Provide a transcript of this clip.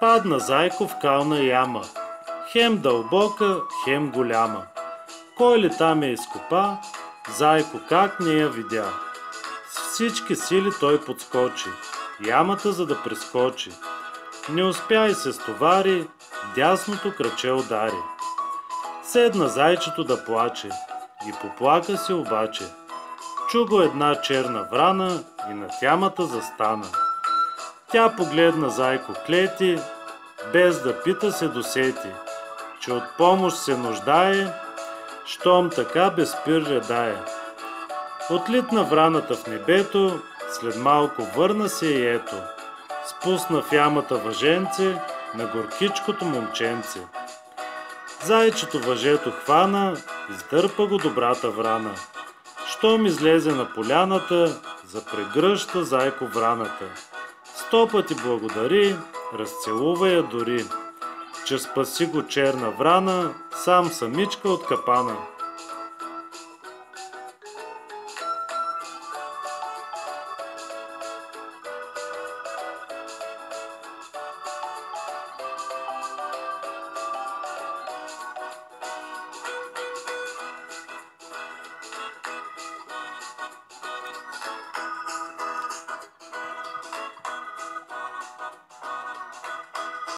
Падна зайко в кална яма, хем дълбока, хем голяма. Кой ли там я изкопа, зайко как не я видя. С всички сили той подскочи, ямата за да прескочи. Не успя и се стовари, дясното кръче удари. Седна зайчето да плаче и поплака се обаче. Чу го една черна врана и над ямата застана. Тя погледна зайко клети, без да пита се досети, че от помощ се нуждае, щом така безпир редае. Отлитна враната в небето, след малко върна се и ето. Спусна в ямата въженце на горкичкото момченце. Зайчето въжето хвана, издърпа го добрата врана. Щом излезе на поляната, запрегръща зайко враната. Сто пъти благодари, разцелува я дори, че спаси го черна врана, сам самичка от капана.